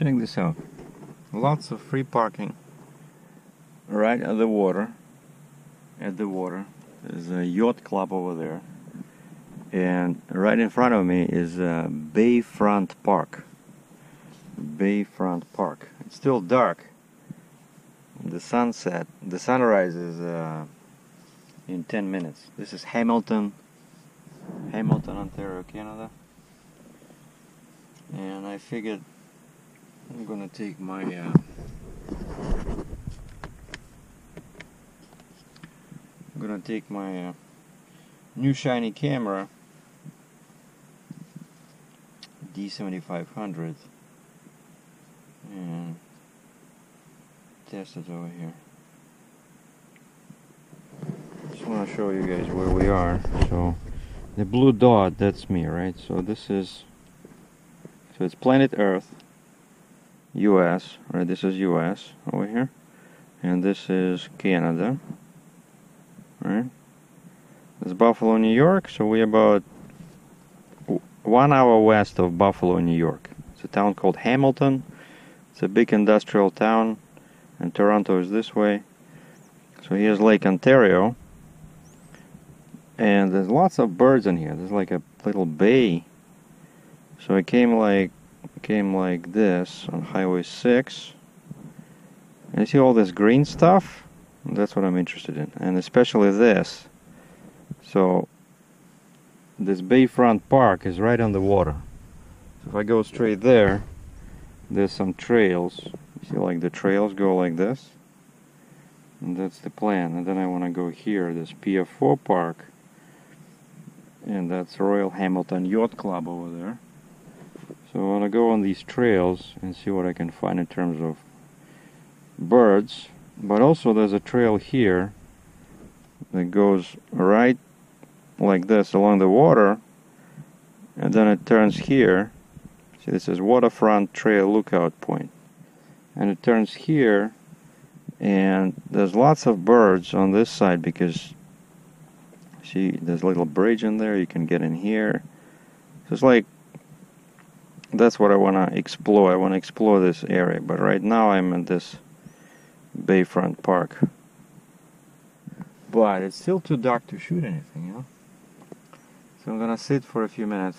Check this out. Lots of free parking right at the water. At the water. There's a yacht club over there. And right in front of me is Bayfront Park. Bayfront Park. It's still dark. The sunset, the sunrise is uh, in 10 minutes. This is Hamilton, Hamilton, Ontario, Canada. And I figured I'm gonna take my uh, I'm gonna take my uh, new shiny camera D7500 and test it over here. Just want to show you guys where we are. So the blue dot, that's me, right? So this is so it's planet Earth, US, right? This is US over here, and this is Canada, right? Is Buffalo, New York. So we're about one hour west of Buffalo, New York. It's a town called Hamilton. It's a big industrial town, and Toronto is this way. So here's Lake Ontario, and there's lots of birds in here. There's like a little bay so I came like came like this on Highway 6. And you see all this green stuff? That's what I'm interested in. And especially this. So this Bayfront Park is right on the water. So if I go straight there, there's some trails. You see like the trails go like this? And that's the plan. And then I want to go here, this Pier 4 Park. And that's Royal Hamilton Yacht Club over there. So I want to go on these trails and see what I can find in terms of birds. But also there's a trail here that goes right like this along the water and then it turns here. See this is waterfront trail lookout point. And it turns here and there's lots of birds on this side because see there's a little bridge in there you can get in here. So it's like that's what I want to explore. I want to explore this area, but right now I'm in this Bayfront Park. But it's still too dark to shoot anything, you know? So I'm gonna sit for a few minutes,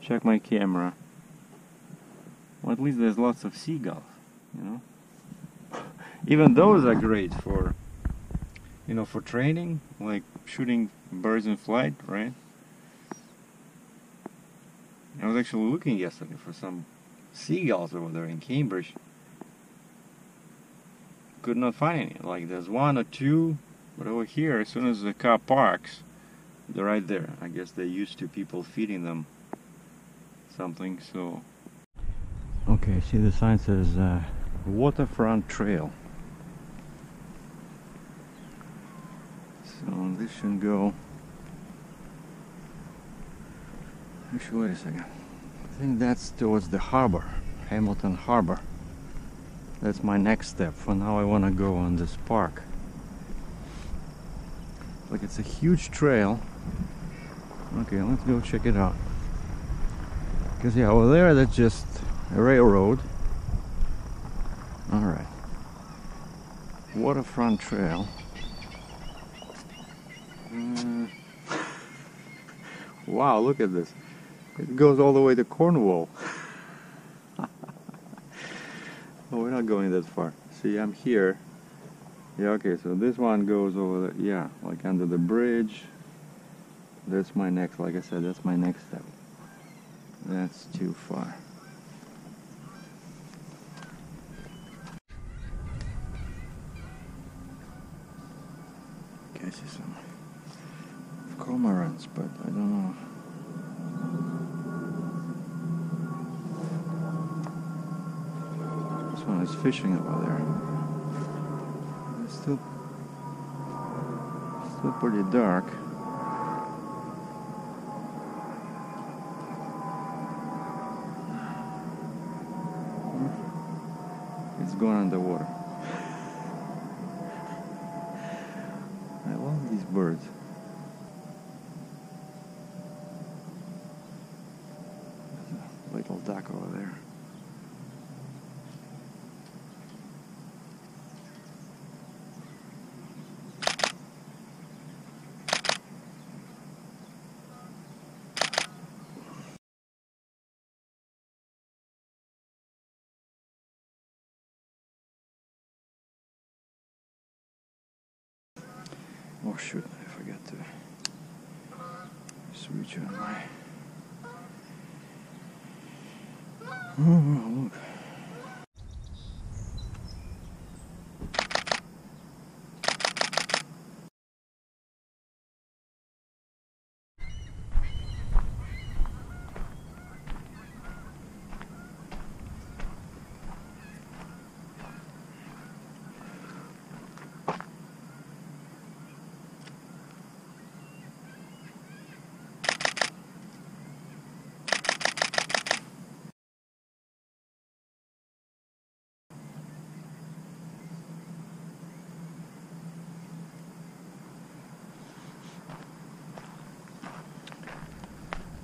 check my camera. Well, at least there's lots of seagulls, you know? Even those are great for, you know, for training, like shooting birds in flight, right? I was actually looking yesterday for some seagulls over there in Cambridge. Could not find any. Like there's one or two, but over here, as soon as the car parks, they're right there. I guess they're used to people feeding them something, so. Okay, see the sign says uh, Waterfront Trail. So this should go Actually, wait a second. I think that's towards the harbor, Hamilton Harbor. That's my next step. For now, I want to go on this park. Like it's a huge trail. Okay, let's go check it out. Because yeah, over there, that's just a railroad. All right. Waterfront trail. Uh, wow, look at this. It goes all the way to Cornwall. oh, we're not going that far. See, I'm here. Yeah, okay, so this one goes over, the, yeah, like under the bridge. That's my next, like I said, that's my next step. That's too far. Fishing over there. It's still, still pretty dark. Hmm? It's going underwater. I love these birds. There's a little duck over there. Oh shoot, I forgot to switch on my. Oh, look.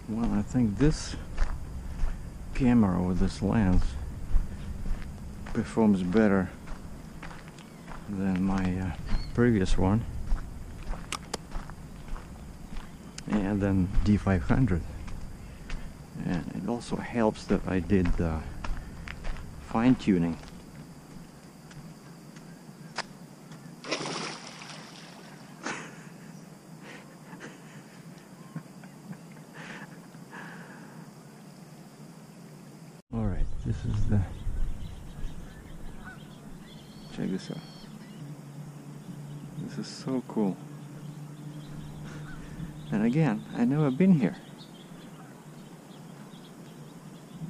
Well, I think this camera with this lens performs better than my uh, previous one. And then D500 and it also helps that I did uh, fine-tuning All right, this is the. Check this out. This is so cool. And again, I never been here.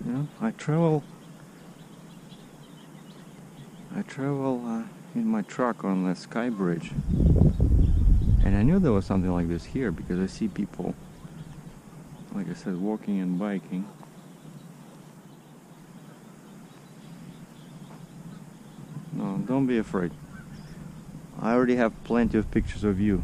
You know, I travel. I travel uh, in my truck on the Sky Bridge, and I knew there was something like this here because I see people, like I said, walking and biking. No, don't be afraid. I already have plenty of pictures of you.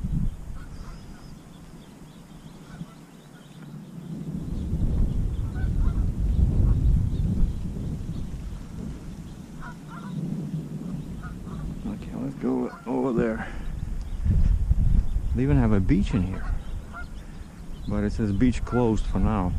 Okay, let's go over there. They even have a beach in here. But it says beach closed for now.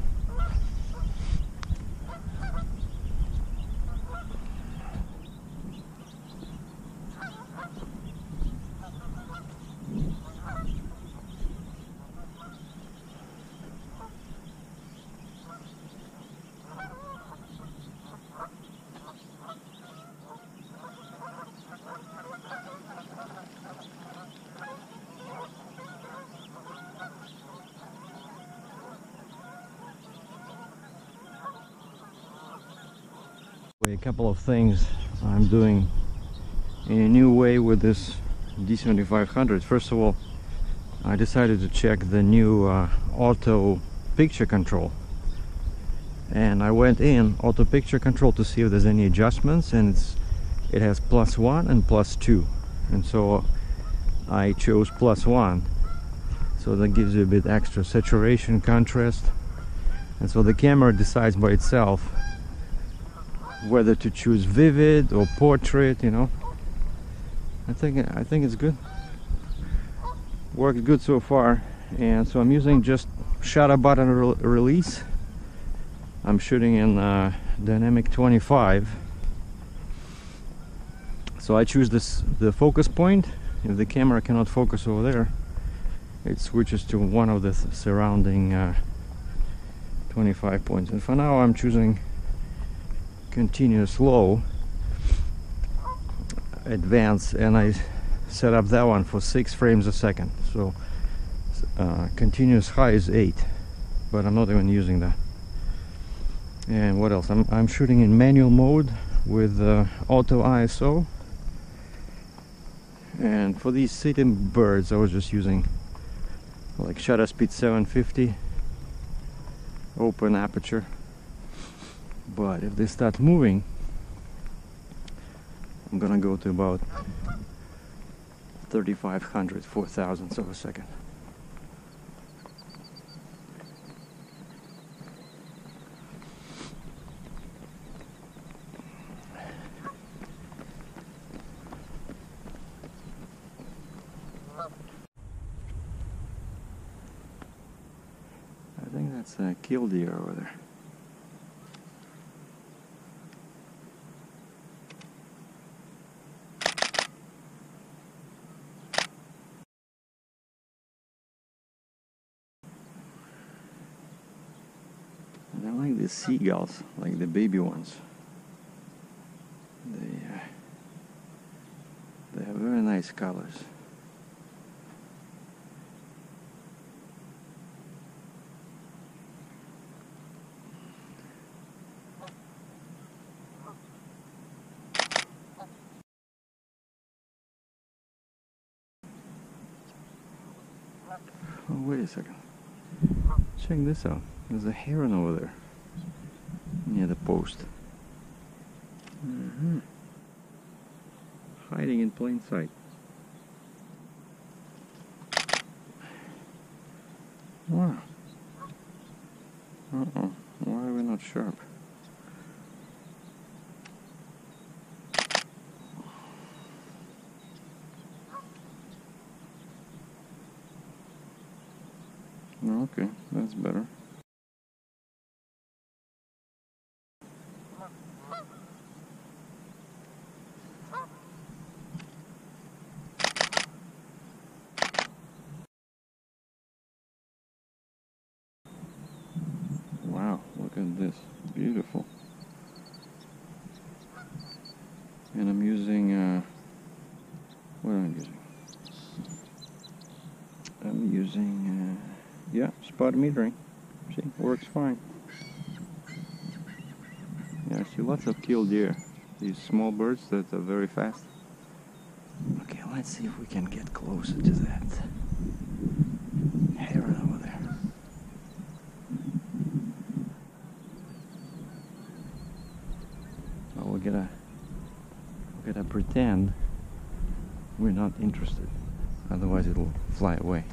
A couple of things I'm doing in a new way with this D7500. First of all, I decided to check the new uh, auto picture control. And I went in auto picture control to see if there's any adjustments and it has plus one and plus two. And so I chose plus one. So that gives you a bit extra saturation contrast. And so the camera decides by itself whether to choose vivid or portrait you know. I think I think it's good. Worked good so far and so I'm using just shutter button re release. I'm shooting in uh, dynamic 25 so I choose this the focus point. If the camera cannot focus over there it switches to one of the surrounding uh, 25 points. And for now I'm choosing continuous low advance and I set up that one for six frames a second. So uh, continuous high is eight but I'm not even using that. And what else? I'm, I'm shooting in manual mode with uh, auto ISO and for these sitting birds I was just using like shutter speed 750 open aperture but if they start moving I'm gonna go to about 3500 four thousandths of a second. I think that's uh, a killdeer over there the seagulls, like the baby ones. They, uh, they have very nice colors. Oh, wait a second. Check this out. There's a heron over there near the post. hmm Hiding in plain sight. Wow. Uh-oh. Why are we not sharp? Okay, that's better. Wow, look at this. Beautiful. And I'm using, uh, what am I using? I'm using, uh, yeah, spot metering. See, works fine. Yeah, I see lots of killdeer. These small birds that are very fast. Okay, let's see if we can get closer to that over there. We're gonna we're gonna pretend we're not interested. Otherwise, it'll fly away.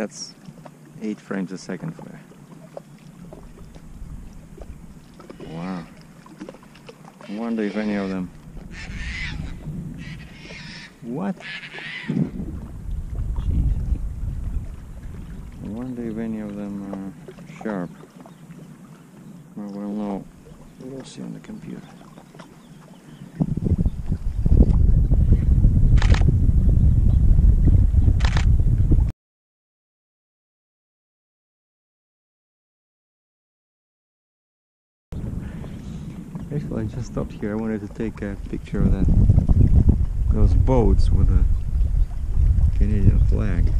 That's eight frames a second flare. Wow. I wonder if any of them. What? Jeez. I wonder if any of them are sharp. Well, we'll know. We'll see on the computer. Actually, I just stopped here. I wanted to take a picture of that those boats with a Canadian flag.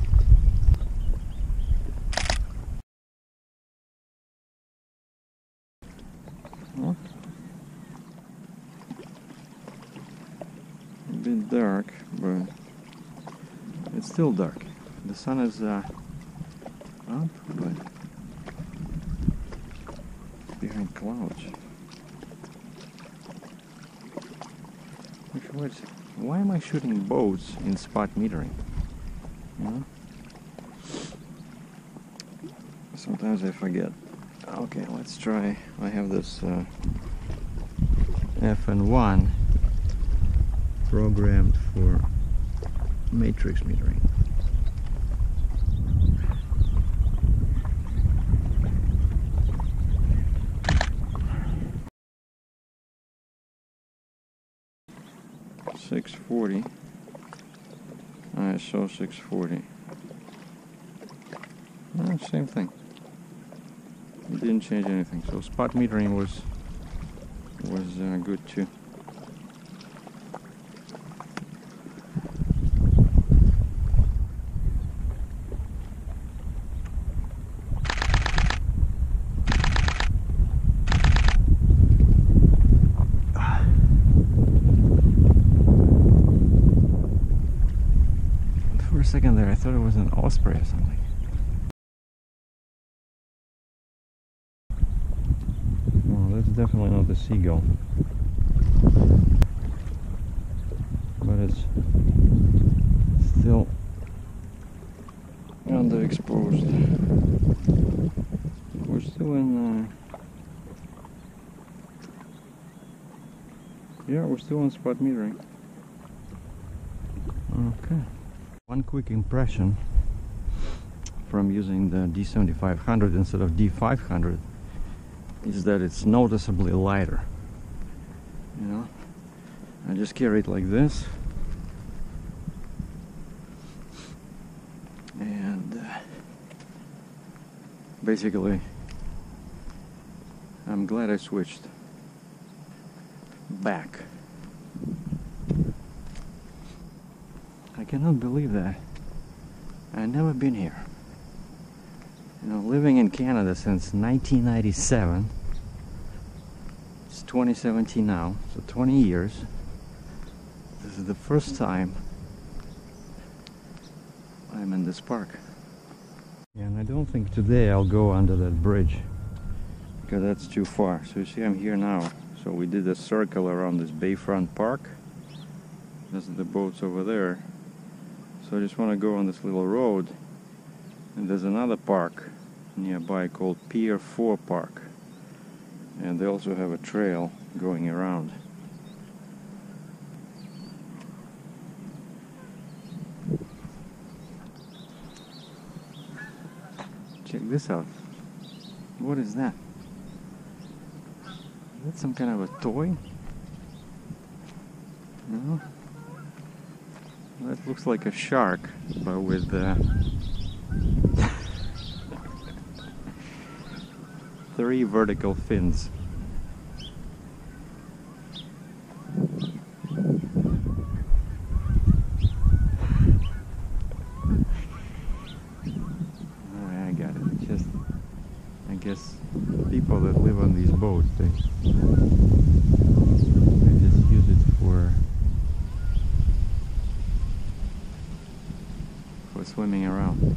A bit dark, but it's still dark. The sun is uh, up, but behind clouds. Why am I shooting boats in spot metering? You know? Sometimes I forget. Okay, let's try. I have this uh, FN1 programmed for matrix metering. Six forty. ISO six forty. same thing. It didn't change anything. So spot metering was was uh, good too. spray or something. Oh, that's definitely not the seagull. But it's still underexposed. We're still in... Uh, yeah, we're still on spot metering. Okay. One quick impression from using the D7500 instead of D500 is that it's noticeably lighter. You know, I just carry it like this. And uh, basically, I'm glad I switched back. I cannot believe that. I've never been here. You know, living in Canada since 1997. It's 2017 now, so 20 years. This is the first time I'm in this park. And I don't think today I'll go under that bridge because that's too far. So you see I'm here now. So we did a circle around this Bayfront Park. There's the boats over there. So I just want to go on this little road and there's another park nearby called Pier 4 Park and they also have a trail going around. Check this out. What is that? Is that some kind of a toy? No? That looks like a shark, but with uh, three vertical fins. I got it. Just, I guess, people that live on these boats, they, just use it for for swimming around.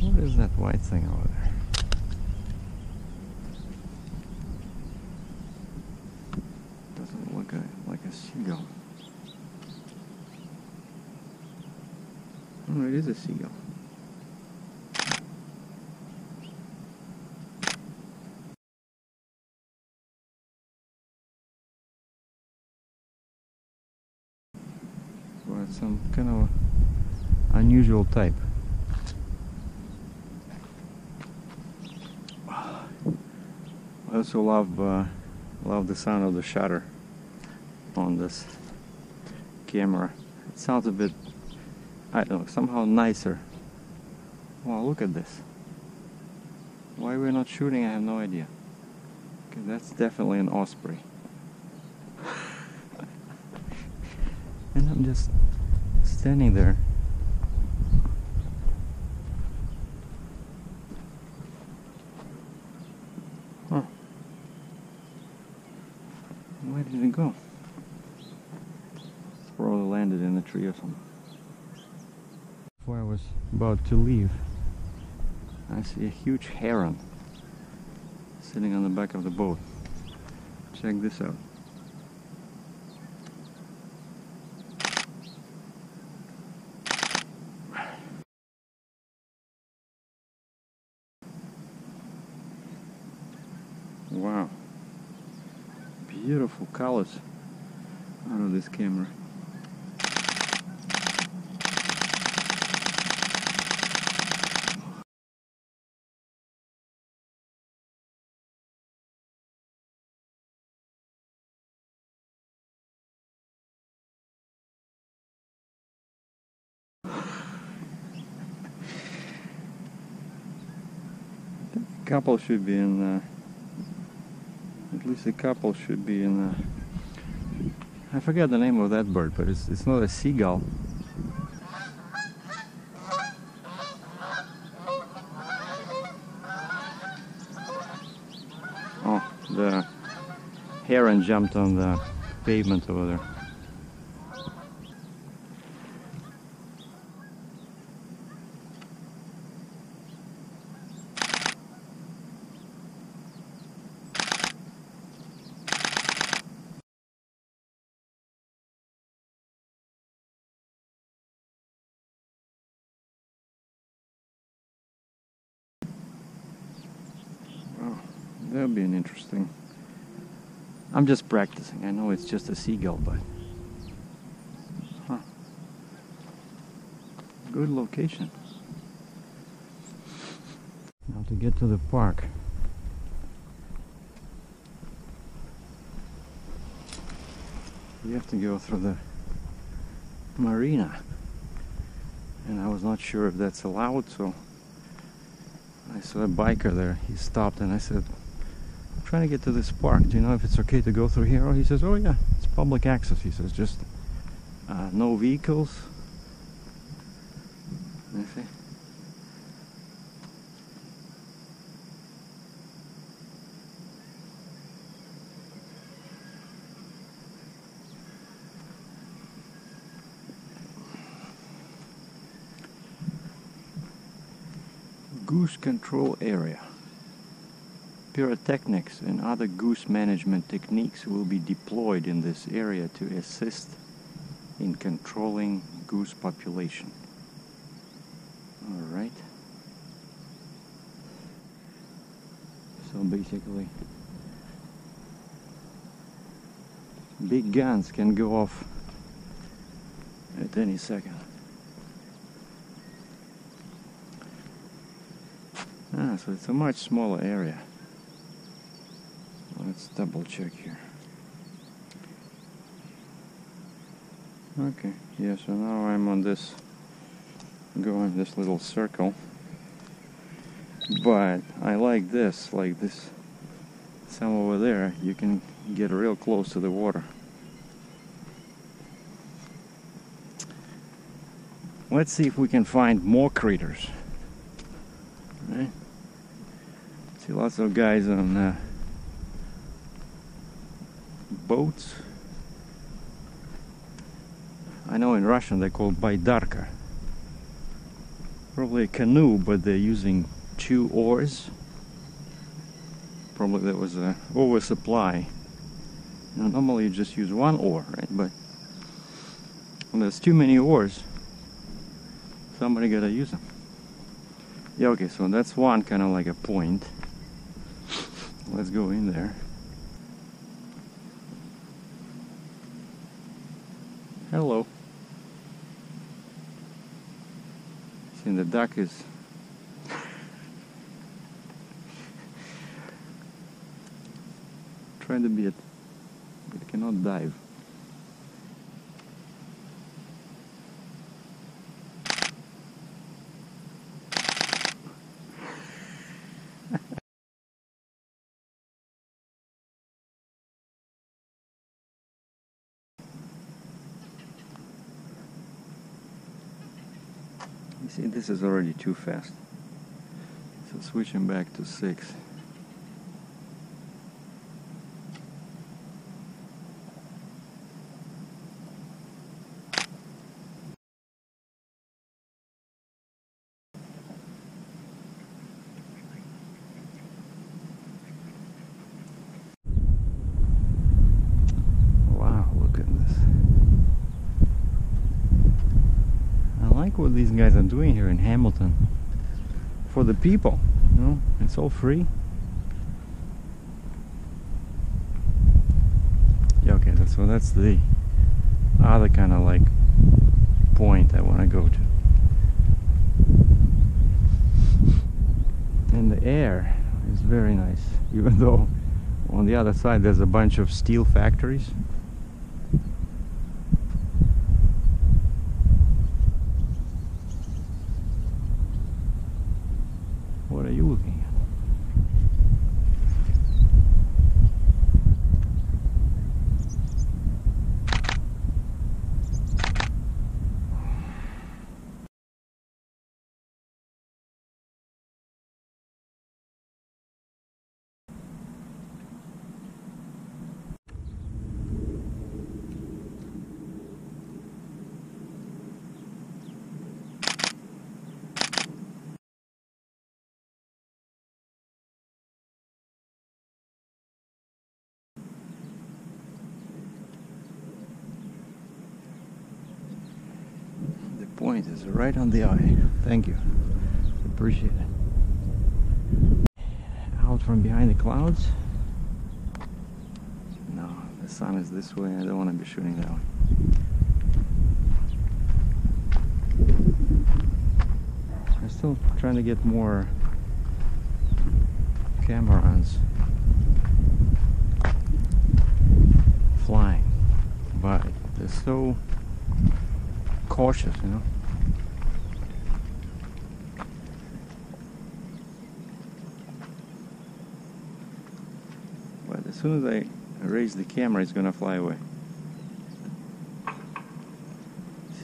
What is that white thing over there? Doesn't look a, like a seagull. Oh, it is a seagull. Well, it's some kind of unusual type. I also love uh, love the sound of the shutter on this camera. It sounds a bit, I don't know, somehow nicer. Wow, look at this. Why we're not shooting, I have no idea. Okay, that's definitely an osprey. and I'm just standing there. Huh. Where did it go? It's Probably landed in a tree or something. Before I was about to leave, I see a huge heron sitting on the back of the boat. Check this out. Wow. Beautiful colors out of this camera. couple should be in uh, at least a couple should be in uh, I forget the name of that bird, but it's, it's not a seagull. Oh, the heron jumped on the pavement over there. I'm just practicing. I know it's just a seagull, but. Huh. Good location. Now to get to the park. You have to go through the marina. And I was not sure if that's allowed, so I saw a biker there. He stopped and I said, I'm trying to get to this park. Do you know if it's okay to go through here? Oh, he says, oh yeah, it's public access. He says, just uh, no vehicles. You see? Goose control area. Pyrotechnics and other goose management techniques will be deployed in this area to assist in controlling goose population. Alright. So basically, big guns can go off at any second. Ah, so it's a much smaller area. Double check here. Okay, yeah, so now I'm on this, going this little circle. But I like this, like this, some over there, you can get real close to the water. Let's see if we can find more critters. Right? See lots of guys on uh, boats. I know in Russian they call baidarka. Probably a canoe, but they're using two oars. Probably there was a oversupply. Now, normally you just use one oar, right? But when there's too many oars, somebody gotta use them. Yeah, okay, so that's one kind of like a point. Let's go in there. Hello. See, the duck is trying to be it, but cannot dive. See, this is already too fast. So switching back to 6. These guys are doing here in Hamilton. For the people, you know, it's all free. Yeah, okay, so that's the other kind of like point I want to go to. And the air is very nice, even though on the other side there's a bunch of steel factories. What are you looking at? Point is right on the eye. Thank you. Appreciate it. Out from behind the clouds. No, the sun is this way. I don't want to be shooting that way. I'm still trying to get more cormorants flying, but they're so cautious, you know. But as soon as I raise the camera, it's gonna fly away.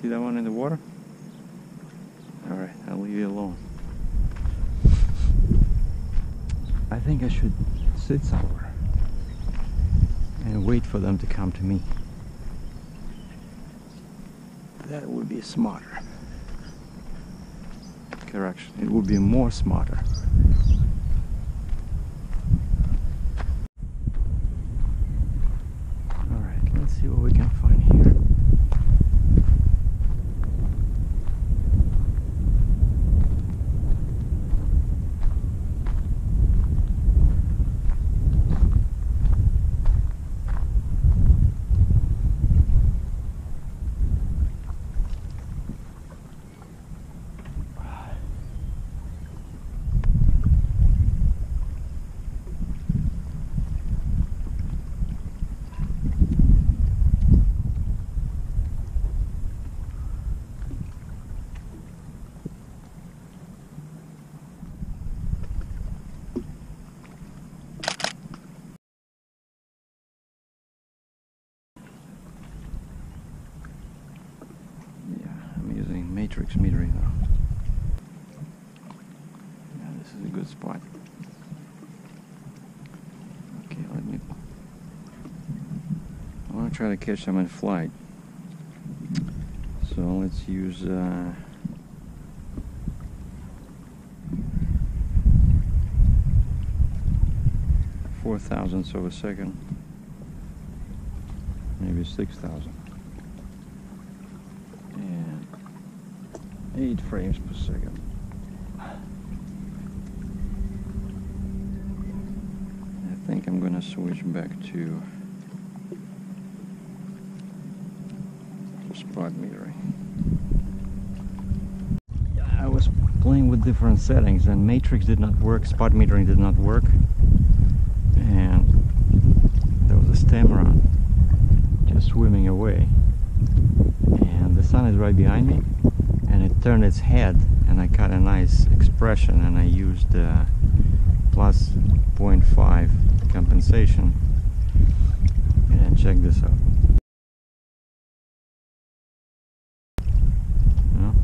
See that one in the water? Alright, I'll leave you alone. I think I should sit somewhere and wait for them to come to me. That would be smarter. Correction, it would be more smarter. Alright, let's see what we can find here. Yeah, I'm using matrix metering. Yeah, this is a good spot. Okay, let me. I want to try to catch them in flight. So let's use. Uh, Four thousandths of a second, maybe six thousand. and 8 frames per second. I think I'm gonna switch back to spot metering. I was playing with different settings and matrix did not work, spot metering did not work and there was a stammer on just swimming away and the sun is right behind me turned its head and I got a nice expression and I used uh, plus 0.5 compensation. And check this out You know?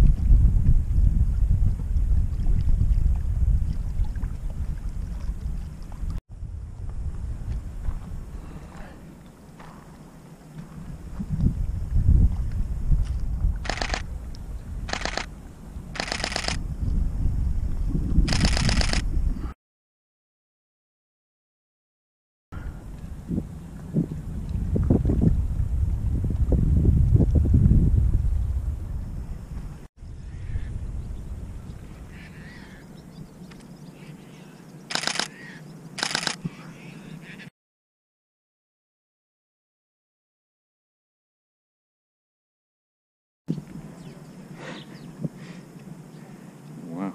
Wow.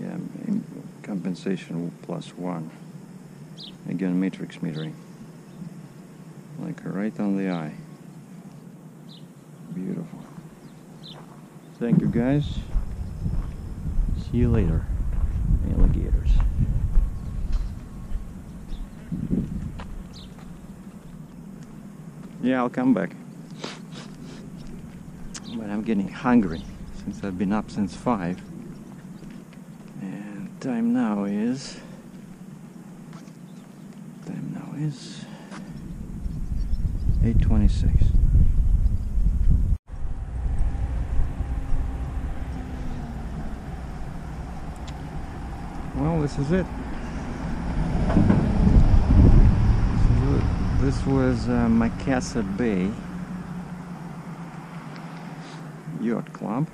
Yeah, m- compensation plus one. Again, matrix metering. Like right on the eye. Beautiful. Thank you guys. See you later, alligators. Yeah, I'll come back. But I'm getting hungry since I've been up since 5. Time now is. Time now is. 8.26. Well, this is it. This was uh, Macassa Bay Yacht Club,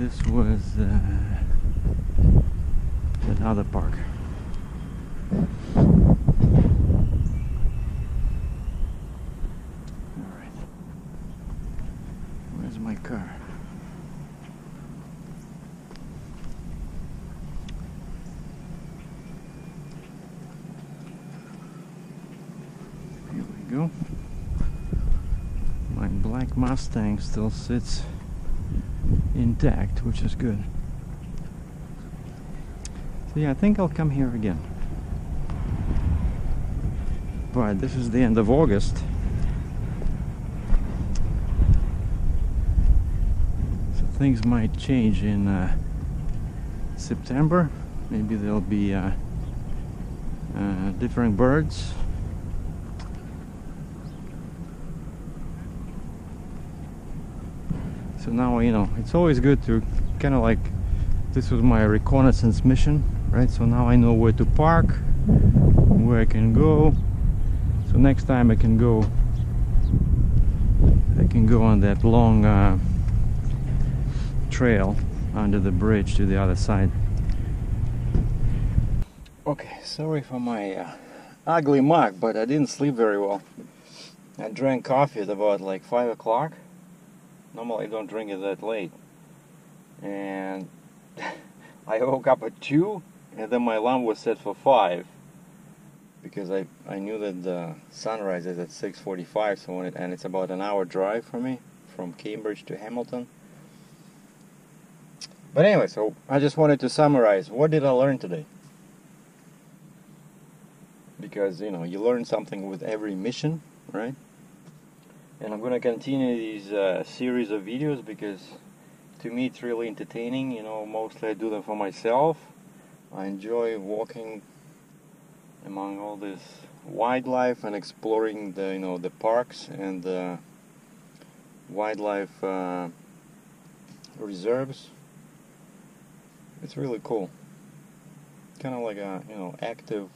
this was uh, another park. Where's my car? Here we go. My black Mustang still sits intact, which is good. So yeah, I think I'll come here again. But this is the end of August. So things might change in uh, September. Maybe there'll be uh, uh, different birds. So now you know it's always good to kind of like this was my reconnaissance mission, right? So now I know where to park, where I can go. So next time I can go, I can go on that long uh, trail under the bridge to the other side. Okay, sorry for my uh, ugly mug, but I didn't sleep very well. I drank coffee at about like five o'clock. Normally I don't drink it that late. And I woke up at 2 and then my alarm was set for 5 because I, I knew that the sunrise is at 6.45 so it, and it's about an hour drive for me from Cambridge to Hamilton. But anyway, so I just wanted to summarize. What did I learn today? Because, you know, you learn something with every mission, right? And I'm gonna continue these uh, series of videos because to me it's really entertaining you know mostly I do them for myself. I enjoy walking among all this wildlife and exploring the you know the parks and the wildlife uh, reserves. It's really cool. Kind of like a you know active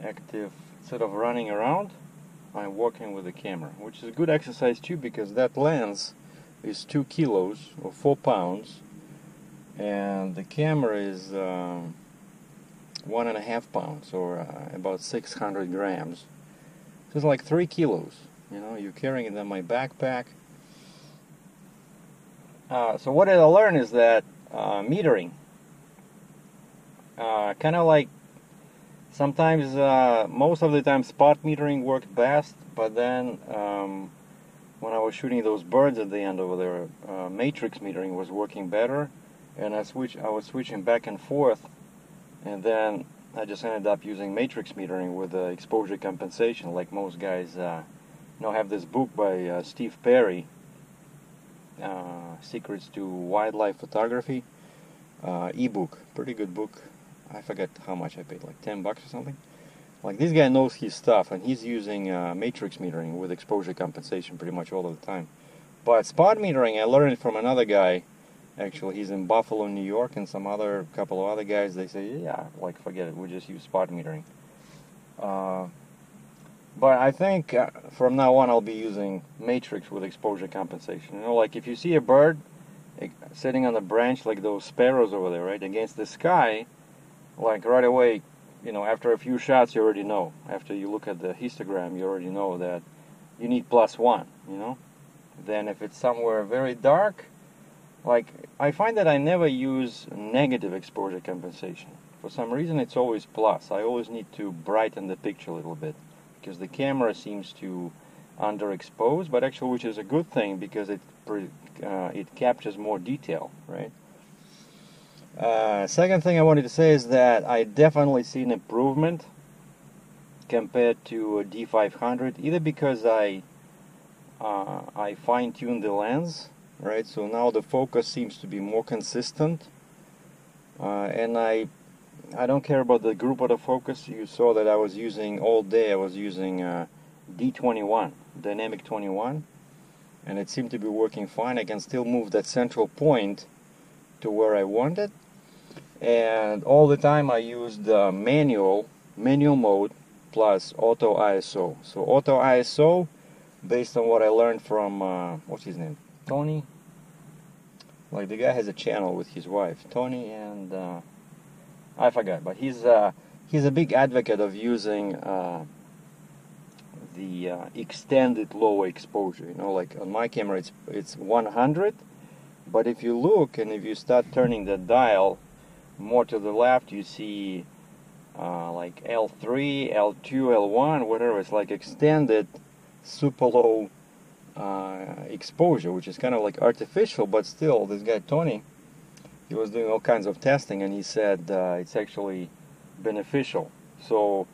active sort of running around I'm working with the camera, which is a good exercise too because that lens is two kilos or four pounds, and the camera is um, one and a half pounds or uh, about 600 grams. So it's like three kilos. You know, you're carrying it in my backpack. Uh, so what I learn is that uh, metering, uh, kind of like sometimes uh, most of the time spot metering worked best but then um, when I was shooting those birds at the end over there uh, matrix metering was working better. And I switch I was switching back and forth and then I just ended up using matrix metering with uh, exposure compensation like most guys uh, you know have this book by uh, Steve Perry uh, Secrets to Wildlife Photography uh, ebook pretty good book I forget how much I paid, like 10 bucks or something. Like this guy knows his stuff and he's using uh, matrix metering with exposure compensation pretty much all of the time. But spot metering, I learned it from another guy. Actually, he's in Buffalo, New York, and some other couple of other guys. They say, yeah, like forget it, we just use spot metering. Uh, but I think uh, from now on I'll be using matrix with exposure compensation. You know, like if you see a bird sitting on a branch like those sparrows over there, right, against the sky, like right away, you know, after a few shots, you already know. After you look at the histogram, you already know that you need plus one, you know. Then if it's somewhere very dark, like I find that I never use negative exposure compensation. For some reason, it's always plus. I always need to brighten the picture a little bit because the camera seems to underexpose, but actually, which is a good thing because it uh, it captures more detail, right? Uh, second thing I wanted to say is that I definitely see an improvement compared to a D500 either because I uh, I fine-tuned the lens right? So now the focus seems to be more consistent uh, and I I don't care about the group autofocus you saw that I was using all day I was using uh, D21 dynamic 21 and it seemed to be working fine. I can still move that central point to where I wanted and all the time I used the manual manual mode plus auto ISO. So auto ISO, based on what I learned from uh, what's his name, Tony. Like the guy has a channel with his wife, Tony, and uh, I forgot, but he's uh, he's a big advocate of using uh, the uh, extended low exposure. You know, like on my camera, it's it's 100, but if you look and if you start turning the dial more to the left, you see uh, like L3, L2, L1, whatever. It's like extended super low uh, exposure, which is kind of like artificial, but still, this guy Tony, he was doing all kinds of testing, and he said uh, it's actually beneficial. So,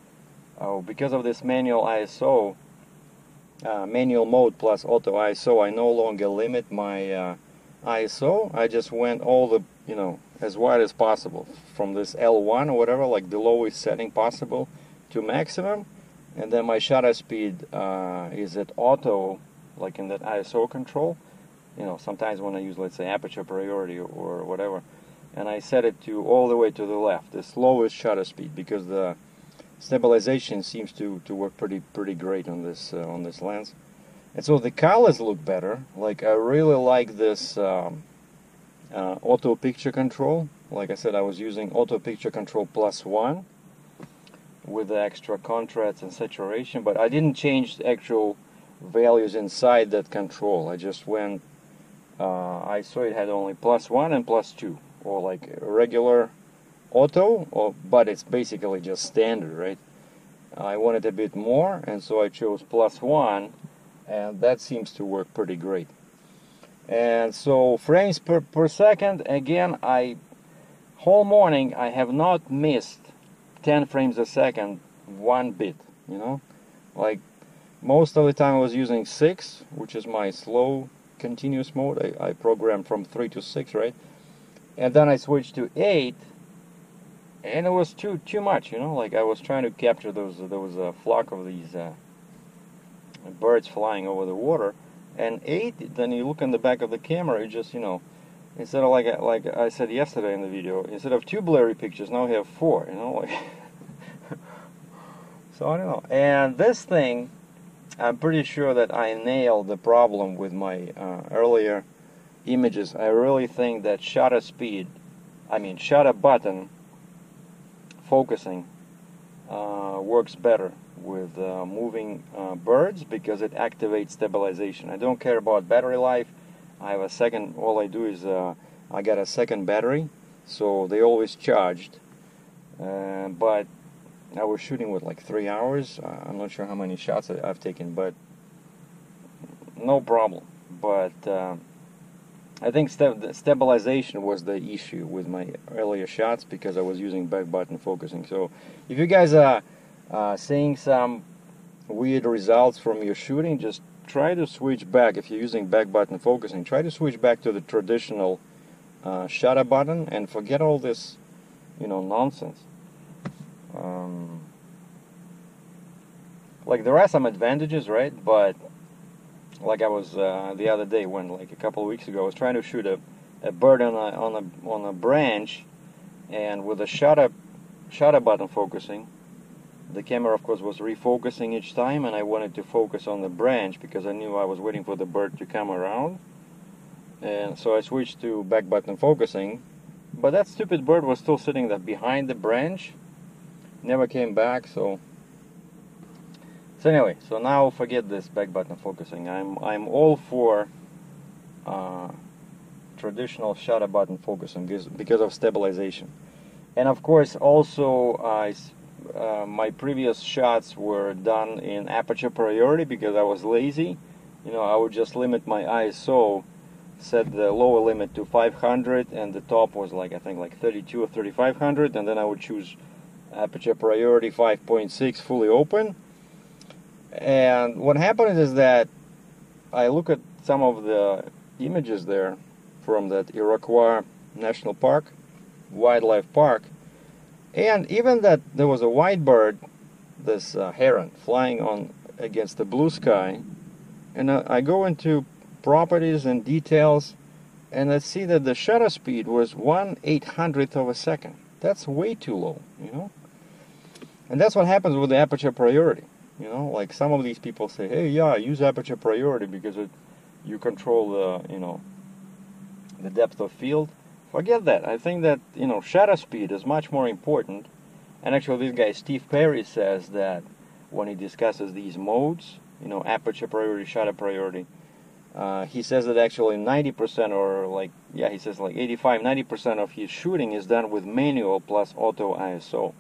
uh, because of this manual ISO, uh, manual mode plus auto ISO, I no longer limit my uh, ISO. I just went all the, you know, as wide as possible from this L1 or whatever, like the lowest setting possible to maximum. And then my shutter speed uh, is at auto, like in that ISO control. You know, sometimes when I use, let's say, aperture priority or whatever, and I set it to all the way to the left, the slowest shutter speed, because the stabilization seems to, to work pretty pretty great on this uh, on this lens. And so the colors look better. Like I really like this um, uh, auto picture control. Like I said, I was using auto picture control plus one with the extra contrast and saturation, but I didn't change the actual values inside that control. I just went, uh, I saw it had only plus one and plus two, or like regular auto, or but it's basically just standard, right? I wanted a bit more, and so I chose plus one, and that seems to work pretty great. And so frames per, per second again I whole morning I have not missed 10 frames a second one bit you know? Like most of the time I was using 6 which is my slow continuous mode. I, I programmed from 3 to 6 right? And then I switched to 8 and it was too too much you know? Like I was trying to capture those was a flock of these uh, birds flying over the water. And eight then you look in the back of the camera you just you know instead of like like I said yesterday in the video instead of two blurry pictures now we have four you know like so I don't know. And this thing I'm pretty sure that I nailed the problem with my uh, earlier images. I really think that shutter speed I mean shutter button focusing uh, works better with uh, moving uh, birds because it activates stabilization. I don't care about battery life. I have a second, all I do is uh, I got a second battery, so they always charged. Uh, but I was shooting with like three hours. I'm not sure how many shots I've taken, but no problem. But I think st stabilization was the issue with my earlier shots because I was using back button focusing. So if you guys are uh, seeing some weird results from your shooting, just try to switch back. If you're using back button focusing, try to switch back to the traditional uh, shutter button and forget all this, you know, nonsense. Um, like there are some advantages, right? But like I was uh, the other day when, like a couple of weeks ago, I was trying to shoot a, a bird on a on a on a branch, and with a shutter shutter button focusing, the camera of course was refocusing each time and I wanted to focus on the branch because I knew I was waiting for the bird to come around. And so I switched to back button focusing but that stupid bird was still sitting there behind the branch never came back so so anyway so now forget this back button focusing I'm I'm all for uh, traditional shutter button focusing because, because of stabilization and of course also I uh, my previous shots were done in aperture priority because I was lazy. You know, I would just limit my ISO, set the lower limit to 500, and the top was like I think like 32 or 3500, and then I would choose aperture priority 5.6 fully open. And what happened is that I look at some of the images there from that Iroquois National Park, Wildlife Park, and even that there was a white bird, this uh, heron, flying on against the blue sky. And uh, I go into properties and details, and I see that the shutter speed was one eight hundredth of a second. That's way too low, you know. And that's what happens with the aperture priority. You know, like some of these people say, hey, yeah, use aperture priority because it, you control the, you know, the depth of field. Forget that. I think that, you know, shutter speed is much more important. And actually, this guy, Steve Perry, says that when he discusses these modes, you know, aperture priority, shutter priority, uh, he says that actually 90% or like, yeah, he says like 85, 90% of his shooting is done with manual plus auto ISO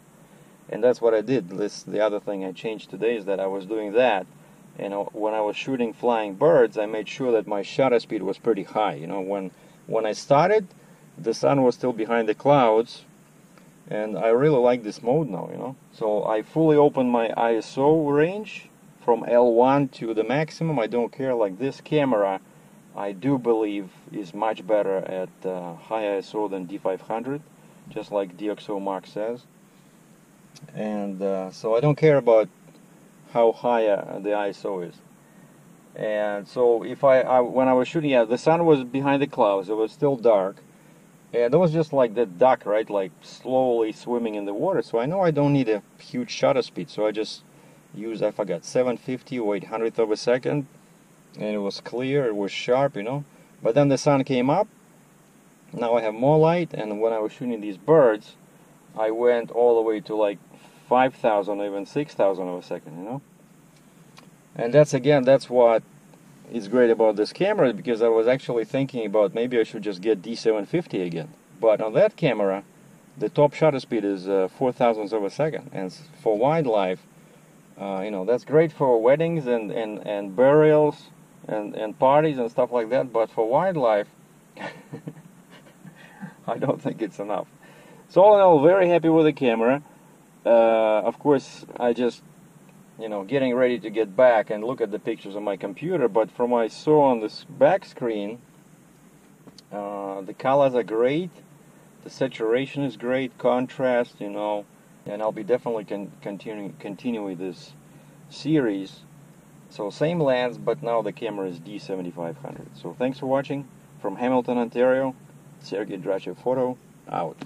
and that's what I did. This the other thing I changed today is that I was doing that, and when I was shooting flying birds, I made sure that my shutter speed was pretty high. You know, when when I started, the sun was still behind the clouds, and I really like this mode now. You know, so I fully opened my ISO range from L1 to the maximum. I don't care. Like this camera, I do believe is much better at uh, high ISO than D500, just like DxO Mark says and uh, so I don't care about how high uh, the ISO is. And so if I, I, when I was shooting, yeah, the sun was behind the clouds. It was still dark, and it was just like the duck, right, like slowly swimming in the water. So I know I don't need a huge shutter speed. So I just used, I forgot, 750 or 800th of a second, and it was clear, it was sharp, you know. But then the sun came up. Now I have more light, and when I was shooting these birds, I went all the way to like 5,000 even 6,000 of a second, you know. And that's again, that's what is great about this camera because I was actually thinking about maybe I should just get D750 again. But on that camera, the top shutter speed is uh, 4 thousandths of a second. And for wildlife, uh, you know, that's great for weddings and, and, and burials and, and parties and stuff like that. But for wildlife, I don't think it's enough. So all in all, very happy with the camera. Uh, of course, I just, you know, getting ready to get back and look at the pictures on my computer. But from what I saw on this back screen, uh, the colors are great. The saturation is great, contrast, you know, and I'll be definitely con continuing continuing this series. So same lens, but now the camera is D7500. So thanks for watching from Hamilton, Ontario. Sergei Dratchev Photo out.